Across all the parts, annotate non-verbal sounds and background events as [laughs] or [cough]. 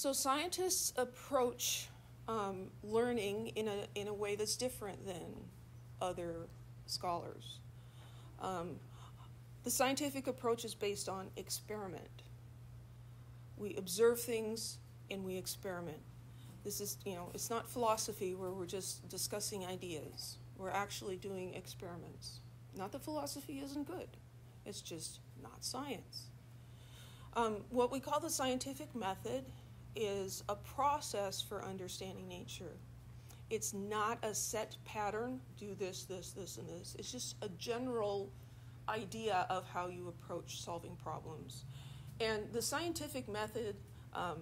So scientists approach um, learning in a, in a way that's different than other scholars. Um, the scientific approach is based on experiment. We observe things and we experiment. This is, you know, it's not philosophy where we're just discussing ideas. We're actually doing experiments. Not that philosophy isn't good, it's just not science. Um, what we call the scientific method is a process for understanding nature. It's not a set pattern, do this, this, this, and this. It's just a general idea of how you approach solving problems. And the scientific method, um,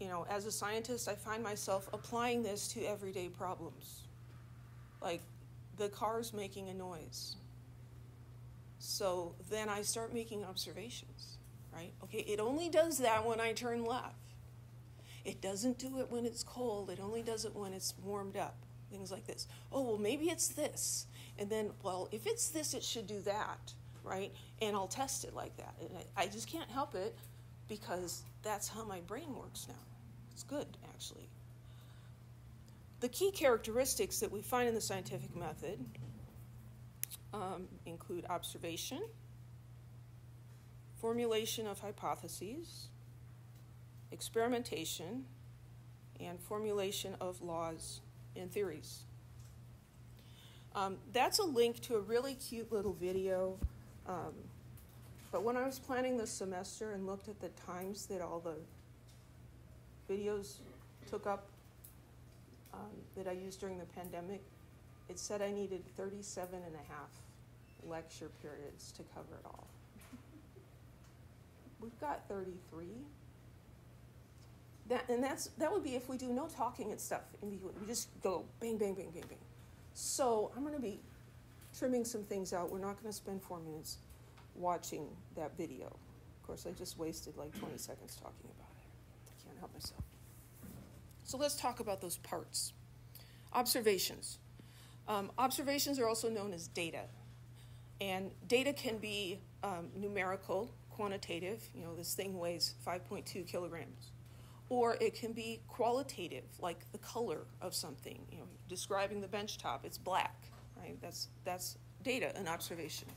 you know, as a scientist, I find myself applying this to everyday problems. Like the car's making a noise. So then I start making observations, right? Okay, it only does that when I turn left. It doesn't do it when it's cold, it only does it when it's warmed up. Things like this. Oh, well, maybe it's this. And then, well, if it's this, it should do that, right? And I'll test it like that. And I, I just can't help it because that's how my brain works now. It's good, actually. The key characteristics that we find in the scientific method um, include observation, formulation of hypotheses, experimentation, and formulation of laws and theories. Um, that's a link to a really cute little video. Um, but when I was planning this semester and looked at the times that all the videos took up um, that I used during the pandemic, it said I needed 37 and a half lecture periods to cover it all. We've got 33. That, and that's, that would be if we do no talking and stuff in between. We just go bang, bang, bang, bang, bang. So I'm going to be trimming some things out. We're not going to spend four minutes watching that video. Of course, I just wasted like 20 seconds talking about it. I can't help myself. So let's talk about those parts. Observations. Um, observations are also known as data. And data can be um, numerical, quantitative, you know, this thing weighs 5.2 kilograms. Or it can be qualitative, like the color of something, you know, describing the bench top, it's black, right? That's, that's data, an observation.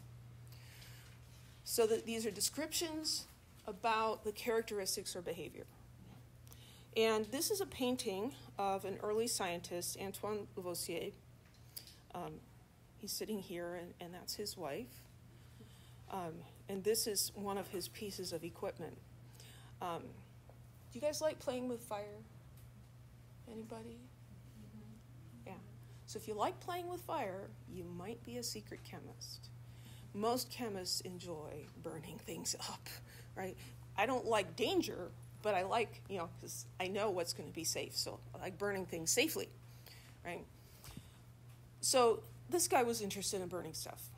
So that these are descriptions about the characteristics or behavior. And this is a painting of an early scientist, Antoine Lavoisier. Um, he's sitting here, and, and that's his wife. Um, and this is one of his pieces of equipment. Um, do you guys like playing with fire? Anybody? Mm-hmm. Yeah. So if you like playing with fire, you might be a secret chemist. Most chemists enjoy burning things [laughs] up, right? I don't like danger, but I like, you know, because I know what's going to be safe. So I like burning things safely, right? So this guy was interested in burning stuff.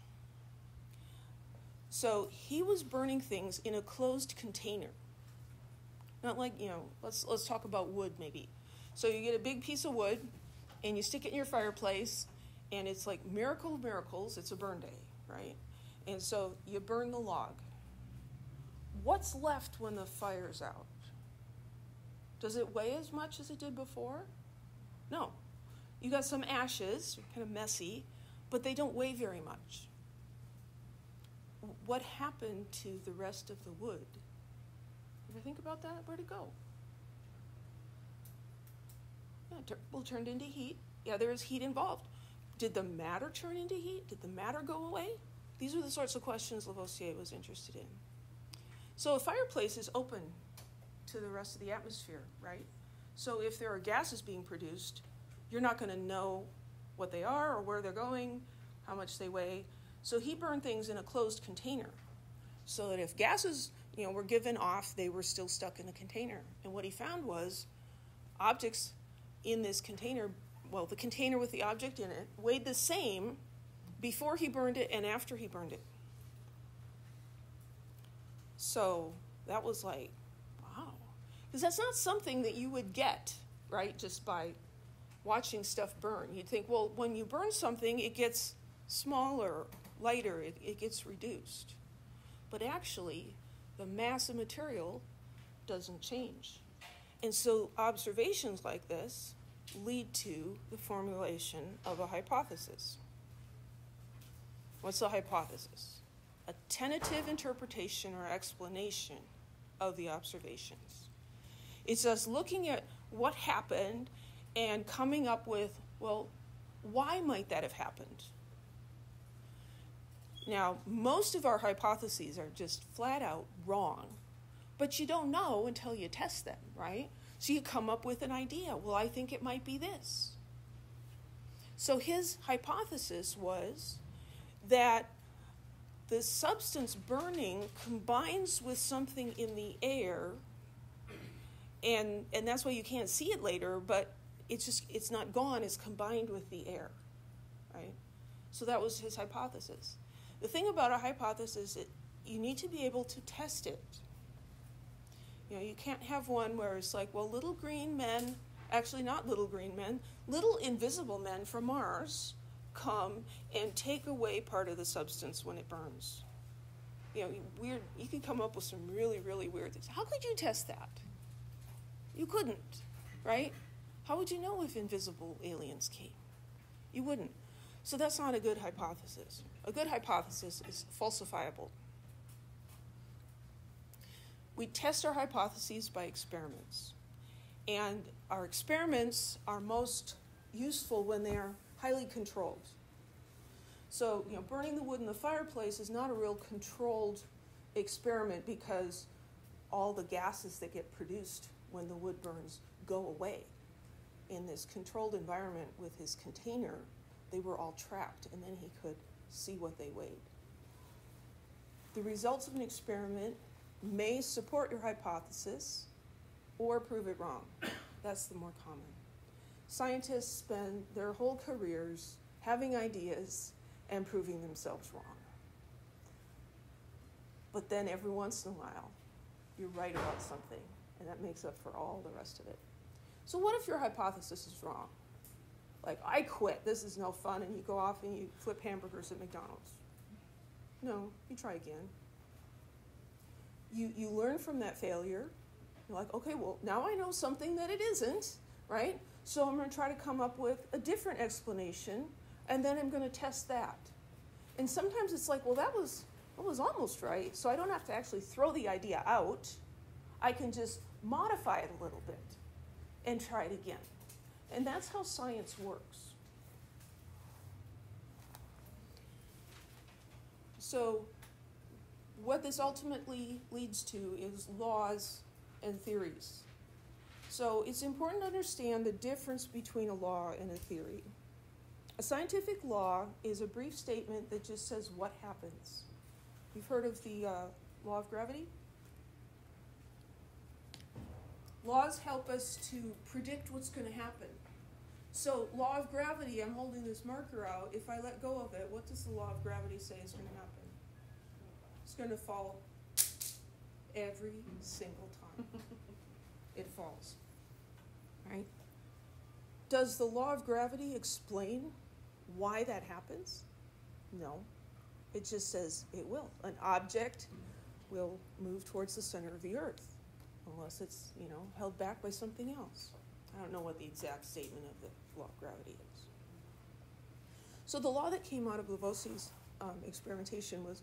So he was burning things in a closed container. Not like, you know, let's let's talk about wood maybe. So you get a big piece of wood and you stick it in your fireplace and it's like miracle of miracles, it's a burn day, right? And so you burn the log. What's left when the fire's out? Does it weigh as much as it did before? No. You got some ashes, kind of messy, but they don't weigh very much. What happened to the rest of the wood? Ever think about that? Where'd it go? Yeah, well, turned into heat. Yeah, there is heat involved. Did the matter turn into heat? Did the matter go away? These are the sorts of questions Lavoisier was interested in. So a fireplace is open to the rest of the atmosphere, right? So if there are gases being produced, you're not going to know what they are or where they're going, how much they weigh. So he burned things in a closed container so that if gases, you know, were given off, they were still stuck in the container. And what he found was objects in this container, well, the container with the object in it weighed the same before he burned it and after he burned it. So that was like, wow. Because that's not something that you would get, right, just by watching stuff burn. You'd think, well, when you burn something, it gets smaller, lighter, it, it gets reduced. But actually, the mass of material doesn't change. And so observations like this lead to the formulation of a hypothesis. What's the hypothesis? A tentative interpretation or explanation of the observations. It's us looking at what happened and coming up with, well, why might that have happened? Now, most of our hypotheses are just flat out wrong, but you don't know until you test them, right? So you come up with an idea. Well, I think it might be this. So his hypothesis was that the substance burning combines with something in the air and and that's why you can't see it later but it's just it's not gone it's combined with the air right so that was his hypothesis the thing about a hypothesis is that you need to be able to test it you know you can't have one where it's like well little green men actually not little green men little invisible men from mars come and take away part of the substance when it burns. You know, weird. You can come up with some really, really weird things. How could you test that? You couldn't, right? How would you know if invisible aliens came? You wouldn't. So that's not a good hypothesis. A good hypothesis is falsifiable. We test our hypotheses by experiments. And our experiments are most useful when they are highly controlled. So, you know, burning the wood in the fireplace is not a real controlled experiment because all the gases that get produced when the wood burns go away. In this controlled environment with his container, they were all trapped, and then he could see what they weighed. The results of an experiment may support your hypothesis or prove it wrong. That's the more common. Scientists spend their whole careers having ideas and proving themselves wrong. But then every once in a while, you're right about something, and that makes up for all the rest of it. So, what if your hypothesis is wrong? Like, I quit, this is no fun, and you go off and you flip hamburgers at McDonald's. No, you try again. You, you learn from that failure. You're like, okay, well, now I know something that it isn't, right? So I'm going to try to come up with a different explanation, and then I'm going to test that. And sometimes it's like, well, that was that was almost right, so I don't have to actually throw the idea out. I can just modify it a little bit and try it again. And that's how science works. So, what this ultimately leads to is laws and theories. So it's important to understand the difference between a law and a theory. A scientific law is a brief statement that just says what happens. You've heard of the uh, law of gravity? Laws help us to predict what's going to happen. So, law of gravity, I'm holding this marker out. If I let go of it, what does the law of gravity say is going to happen? It's going to fall every single time. [laughs] it falls. Right? Does the law of gravity explain why that happens? No. It just says it will. An object will move towards the center of the earth unless it's, you know, held back by something else. I don't know what the exact statement of the law of gravity is. So the law that came out of Lavoisier's um, experimentation was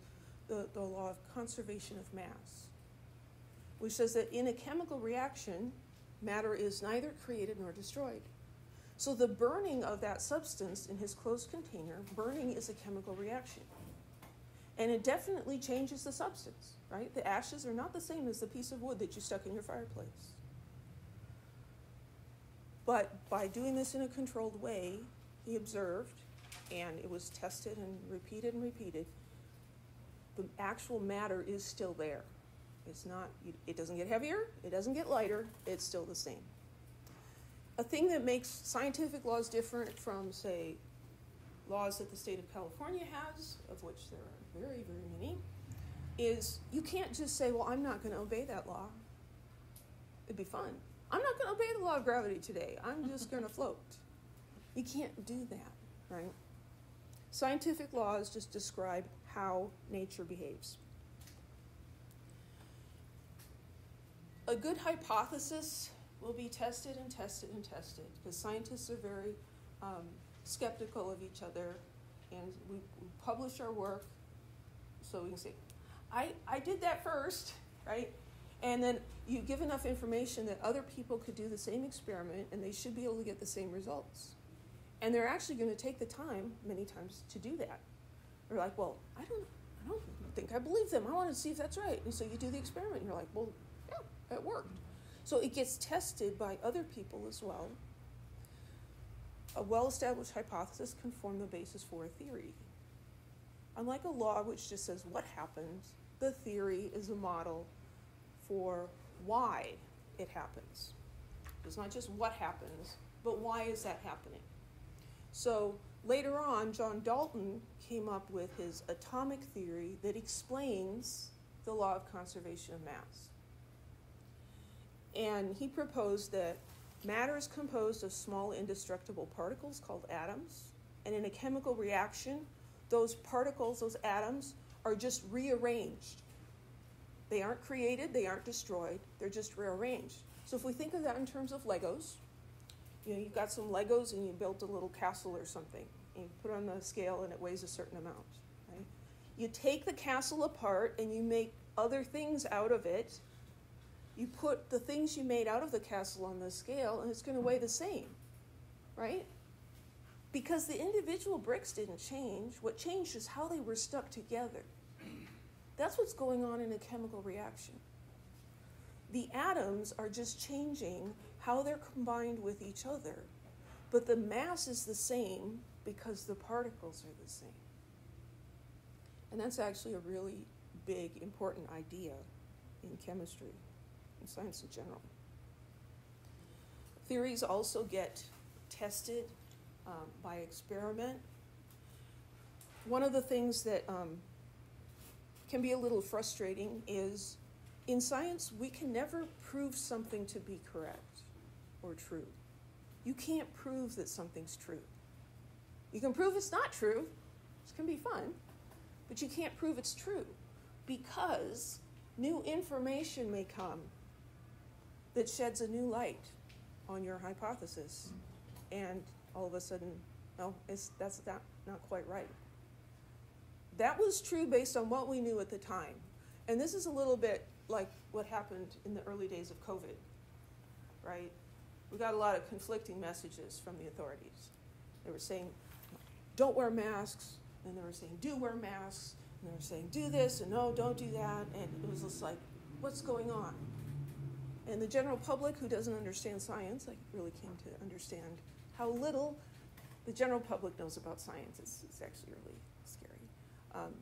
the, the law of conservation of mass which says that in a chemical reaction, matter is neither created nor destroyed. So the burning of that substance in his closed container, burning is a chemical reaction. And it definitely changes the substance, right? The ashes are not the same as the piece of wood that you stuck in your fireplace. But by doing this in a controlled way, he observed, and it was tested and repeated and repeated, the actual matter is still there. It's not, it doesn't get heavier, it doesn't get lighter, it's still the same. A thing that makes scientific laws different from, say, laws that the state of California has, of which there are very, very many, is you can't just say, well, I'm not going to obey that law. It'd be fun. I'm not going to obey the law of gravity today. I'm just going [laughs] to float. You can't do that, right? Scientific laws just describe how nature behaves. a good hypothesis will be tested and tested and tested because scientists are very um, skeptical of each other and we, we publish our work so we can say, I, I did that first, right? And then you give enough information that other people could do the same experiment and they should be able to get the same results. And they're actually going to take the time, many times, to do that. They're like, well, I don't, I don't think I believe them. I want to see if that's right. And so you do the experiment and you're like, well, yeah, it worked. So it gets tested by other people as well. A well established hypothesis can form the basis for a theory. Unlike a law which just says what happens, the theory is a model for why it happens. It's not just what happens, but why is that happening? So later on, John Dalton came up with his atomic theory that explains the law of conservation of mass. And he proposed that matter is composed of small indestructible particles called atoms, and in a chemical reaction, those particles, those atoms, are just rearranged. They aren't created, they aren't destroyed, they're just rearranged. So if we think of that in terms of Legos, you know, you've got some Legos and you built a little castle or something, and you put on the scale and it weighs a certain amount. Right? You take the castle apart and you make other things out of it. You put the things you made out of the castle on the scale, and it's going to weigh the same, right? Because the individual bricks didn't change. What changed is how they were stuck together. That's what's going on in a chemical reaction. The atoms are just changing how they're combined with each other, but the mass is the same because the particles are the same. And that's actually a really big, important idea in chemistry and science in general. Theories also get tested um, by experiment. One of the things that um, can be a little frustrating is in science, we can never prove something to be correct or true. You can't prove that something's true. You can prove it's not true, this can be fun, but you can't prove it's true because new information may come that sheds a new light on your hypothesis. And all of a sudden, no, it's, that's not, not quite right. That was true based on what we knew at the time. And this is a little bit like what happened in the early days of COVID, right? We got a lot of conflicting messages from the authorities. They were saying, don't wear masks, and they were saying, do wear masks, and they were saying, do this, and no, don't do that. And it was just like, what's going on? And the general public who doesn't understand science, I really came to understand how little the general public knows about science. It's, it's actually really scary. Um,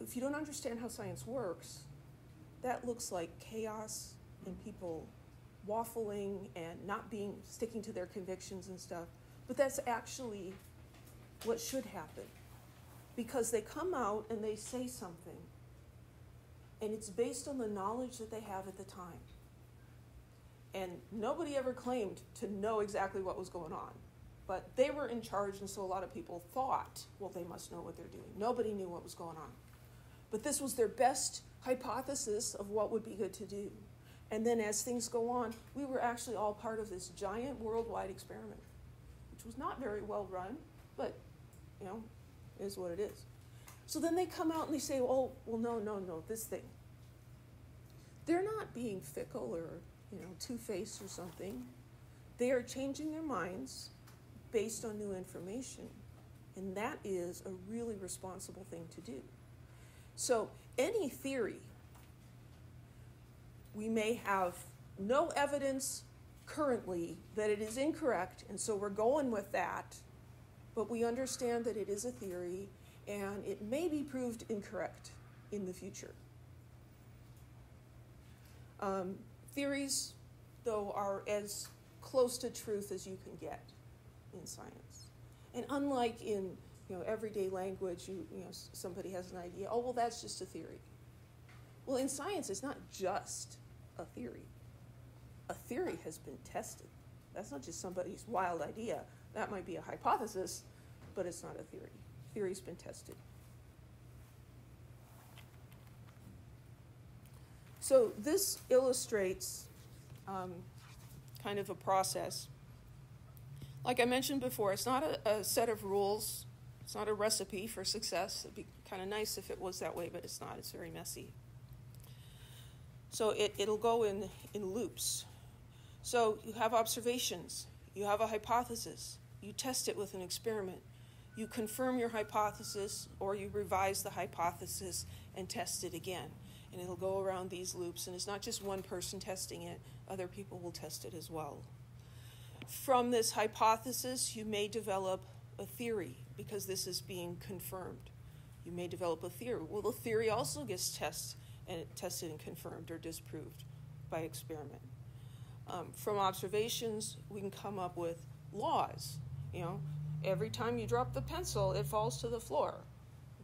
if you don't understand how science works, that looks like chaos and people waffling and not being sticking to their convictions and stuff. But that's actually what should happen. Because they come out and they say something, and it's based on the knowledge that they have at the time. And nobody ever claimed to know exactly what was going on. But they were in charge, and so a lot of people thought, well, they must know what they're doing. Nobody knew what was going on. But this was their best hypothesis of what would be good to do. And then as things go on, we were actually all part of this giant worldwide experiment, which was not very well run, but, you know, is what it is. So then they come out and they say, oh, well, no, no, no, this thing. They're not being fickle or, you know, two faced or something. They are changing their minds based on new information. And that is a really responsible thing to do. So, any theory, we may have no evidence currently that it is incorrect, and so we're going with that, but we understand that it is a theory and it may be proved incorrect in the future. Um, theories, though, are as close to truth as you can get in science. And unlike in you know, everyday language, you, you know, somebody has an idea, oh, well, that's just a theory. Well, in science, it's not just a theory. A theory has been tested. That's not just somebody's wild idea. That might be a hypothesis, but it's not a theory. Theory's been tested. So this illustrates um, kind of a process. Like I mentioned before, it's not a, a set of rules, it's not a recipe for success. It'd be kind of nice if it was that way, but it's not. It's very messy. So it, it'll go in, in loops. So you have observations, you have a hypothesis, you test it with an experiment, you confirm your hypothesis, or you revise the hypothesis and test it again. And it'll go around these loops, and it's not just one person testing it, other people will test it as well. From this hypothesis, you may develop a theory because this is being confirmed. You may develop a theory. Well, the theory also gets tested and tested and confirmed or disproved by experiment. Um, from observations, we can come up with laws. You know, every time you drop the pencil, it falls to the floor.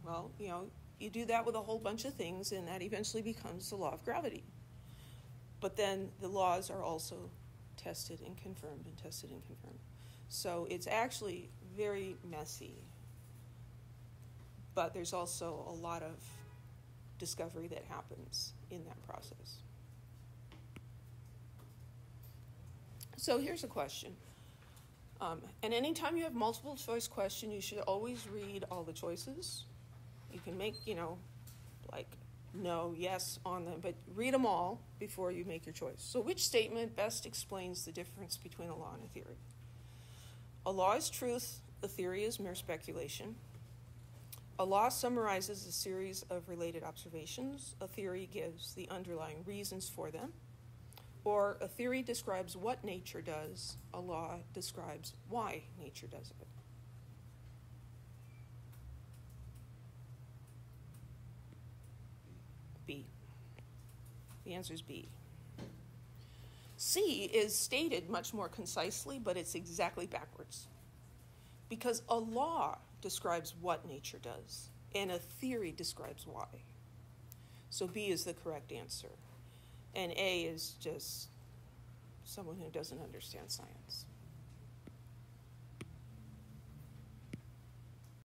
Well, you know, you do that with a whole bunch of things, and that eventually becomes the law of gravity. But then the laws are also tested and confirmed and tested and confirmed. So it's actually very messy. But there's also a lot of discovery that happens in that process. So here's a question. Um, and anytime you have multiple choice question, you should always read all the choices. You can make, you know, like no, yes on them, but read them all before you make your choice. So, which statement best explains the difference between a law and a theory? A law is truth, a theory is mere speculation. A law summarizes a series of related observations, a theory gives the underlying reasons for them. Or a theory describes what nature does, a law describes why nature does it. B. The answer is B. C is stated much more concisely, but it's exactly backwards. Because a law describes what nature does, and a theory describes why. So B is the correct answer. And A is just someone who doesn't understand science.